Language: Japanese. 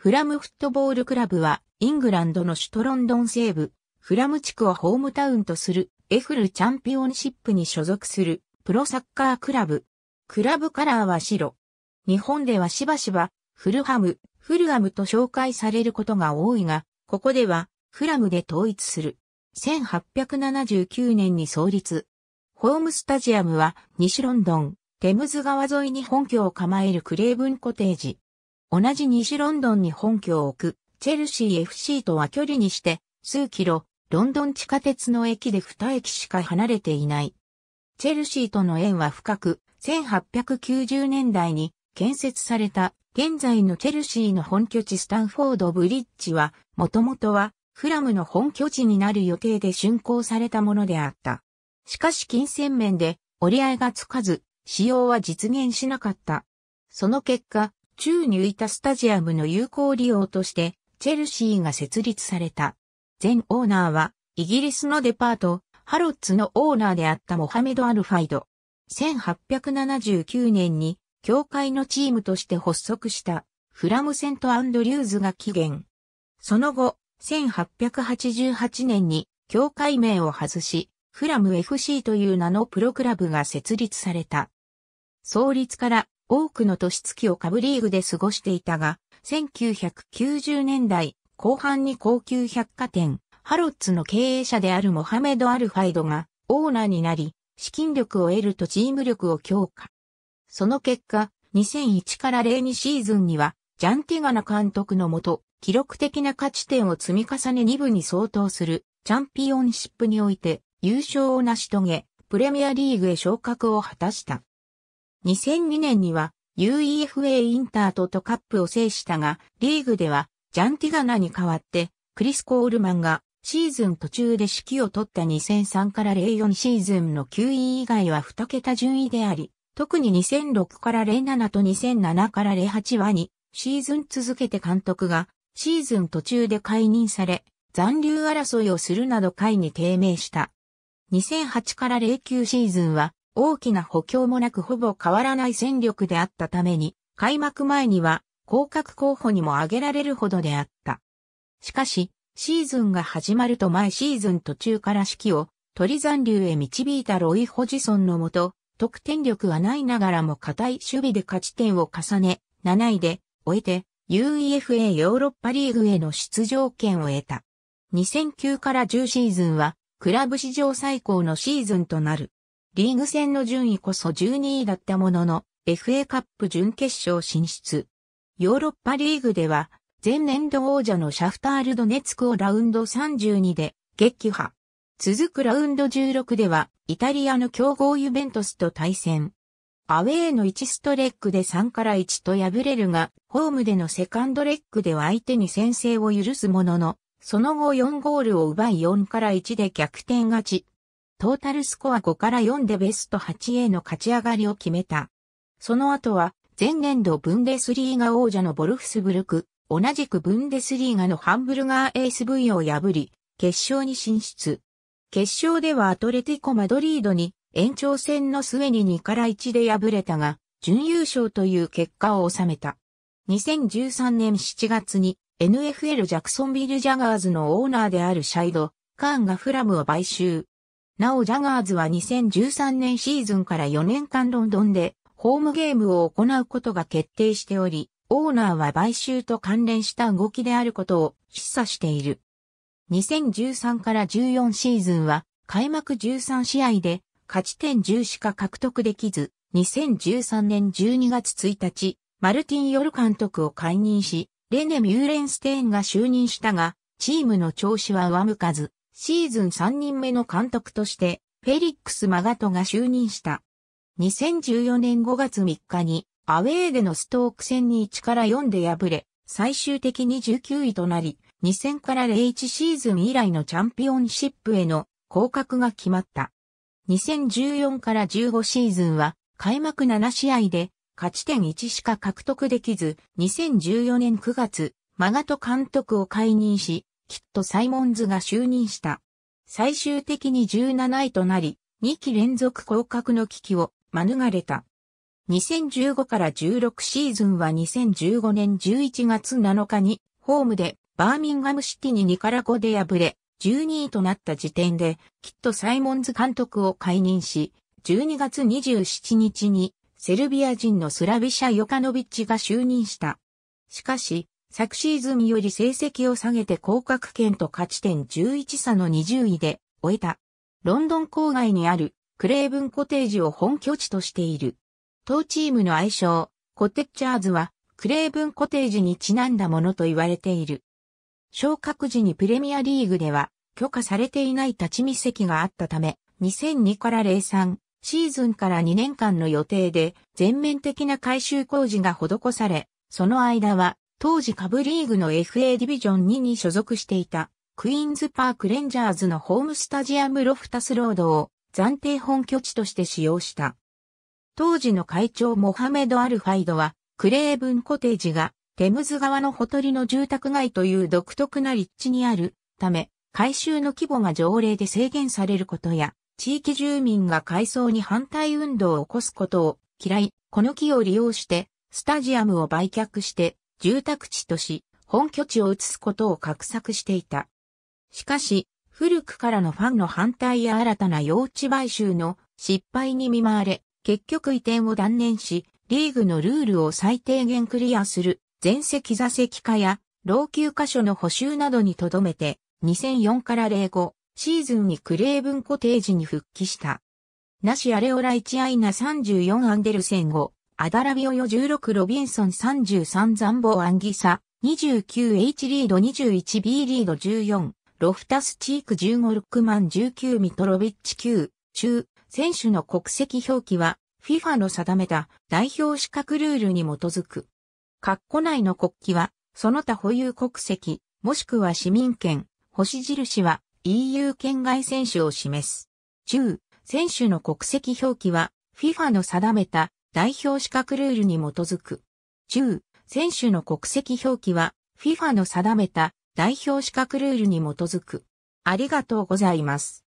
フラムフットボールクラブは、イングランドの首都ロンドン西部、フラム地区をホームタウンとする、エフルチャンピオンシップに所属する、プロサッカークラブ。クラブカラーは白。日本ではしばしば、フルハム、フルアムと紹介されることが多いが、ここでは、フラムで統一する。1879年に創立。ホームスタジアムは西ロンドン、テムズ川沿いに本拠を構えるクレーブンコテージ。同じ西ロンドンに本拠を置くチェルシー FC とは距離にして数キロ、ロンドン地下鉄の駅で2駅しか離れていない。チェルシーとの縁は深く、1890年代に建設された現在のチェルシーの本拠地スタンフォードブリッジは、もともとはフラムの本拠地になる予定で竣工されたものであった。しかし金銭面で折り合いがつかず、使用は実現しなかった。その結果、宙に浮いたスタジアムの有効利用として、チェルシーが設立された。前オーナーは、イギリスのデパート、ハロッズのオーナーであったモハメド・アルファイド。1879年に、教会のチームとして発足した、フラムセント・アンドリューズが起源。その後、1888年に、教会名を外し、フラム FC という名のプロクラブが設立された。創立から多くの年月を下部リーグで過ごしていたが、1990年代後半に高級百貨店、ハロッツの経営者であるモハメド・アルファイドがオーナーになり、資金力を得るとチーム力を強化。その結果、2001から02シーズンには、ジャンティガナ監督のもと、記録的な勝ち点を積み重ね2部に相当するチャンピオンシップにおいて優勝を成し遂げ、プレミアリーグへ昇格を果たした。2002年には UEFA インタートとカップを制したが、リーグではジャンティガナに代わってクリス・コールマンがシーズン途中で指揮を取った2003から04シーズンの9位以外は2桁順位であり、特に2006から07と2007から08はにシーズン続けて監督がシーズン途中で解任され、残留争いをするなど下位に低迷した。2008から09シーズンは大きな補強もなくほぼ変わらない戦力であったために、開幕前には降格候補にも挙げられるほどであった。しかし、シーズンが始まると前シーズン途中から指揮を鳥残留へ導いたロイ・ホジソンのもと、得点力はないながらも堅い守備で勝ち点を重ね、7位で終えて UEFA ヨーロッパリーグへの出場権を得た。2009から10シーズンはクラブ史上最高のシーズンとなる。リーグ戦の順位こそ12位だったものの、FA カップ準決勝進出。ヨーロッパリーグでは、前年度王者のシャフタールドネツクをラウンド32で撃破。続くラウンド16では、イタリアの強豪ユベントスと対戦。アウェーの1ストレックで3から1と敗れるが、ホームでのセカンドレックでは相手に先制を許すものの、その後4ゴールを奪い4から1で逆転勝ち。トータルスコア5から4でベスト8への勝ち上がりを決めた。その後は、前年度ブンデスリーガ王者のボルフスブルク、同じくブンデスリーガのハンブルガー ASV を破り、決勝に進出。決勝ではアトレティコ・マドリードに延長戦の末に2から1で敗れたが、準優勝という結果を収めた。2013年7月に NFL ジャクソンビル・ジャガーズのオーナーであるシャイド、カーンがフラムを買収。なおジャガーズは2013年シーズンから4年間ロンドンでホームゲームを行うことが決定しており、オーナーは買収と関連した動きであることを示唆している。2013から14シーズンは開幕13試合で勝ち点10しか獲得できず、2013年12月1日、マルティン・ヨル監督を解任し、レネ・ミューレンステーンが就任したが、チームの調子は上向かず、シーズン3人目の監督として、フェリックス・マガトが就任した。2014年5月3日に、アウェーでのストーク戦に1から4で敗れ、最終的に19位となり、2000から01シーズン以来のチャンピオンシップへの降格が決まった。2014から15シーズンは開幕7試合で勝ち点1しか獲得できず、2014年9月、マガト監督を解任し、キット・サイモンズが就任した。最終的に17位となり、2期連続降格の危機を免れた。2015から16シーズンは2015年11月7日にホームでバーミンガムシティに2から5で敗れ、12位となった時点で、キット・サイモンズ監督を解任し、12月27日にセルビア人のスラビシャ・ヨカノビッチが就任した。しかし、昨シーズンより成績を下げて降格圏と勝ち点11差の20位で終えた。ロンドン郊外にあるクレーブンコテージを本拠地としている。当チームの愛称、コテッチャーズは、クレーブンコテージにちなんだものと言われている。昇格時にプレミアリーグでは、許可されていない立ち見席があったため、2002から03シーズンから2年間の予定で全面的な改修工事が施され、その間は当時下部リーグの FA ディビジョン2に所属していたクイーンズパークレンジャーズのホームスタジアムロフタスロードを暫定本拠地として使用した。当時の会長モハメド・アルファイドは、クレーブンコテージがテムズ川のほとりの住宅街という独特な立地にあるため、改修の規模が条例で制限されることや、地域住民が改装に反対運動を起こすことを嫌い、この木を利用して、スタジアムを売却して住宅地とし、本拠地を移すことを画策していた。しかし、古くからのファンの反対や新たな用地買収の失敗に見舞われ、結局移転を断念し、リーグのルールを最低限クリアする全席座席化や老朽箇所の補修などにとどめて、2004から05シーズンにクレーブンコテージに復帰した。ナシアレオラ1アイナ34アンデルセン5、アダラビオヨ16ロビンソン33ザンボアンギサ。29H リード 21B リード14、ロフタスチーク15ルックマン19ミトロビッチ9、中、選手の国籍表記は、FIFA の定めた代表資格ルールに基づく。括弧内の国旗は、その他保有国籍、もしくは市民権、星印は EU 圏外選手を示す。中、選手の国籍表記は、FIFA の定めた代表資格ルールに基づく。中、選手の国籍表記は、FIFA の定めた代表資格ルールに基づく。ありがとうございます。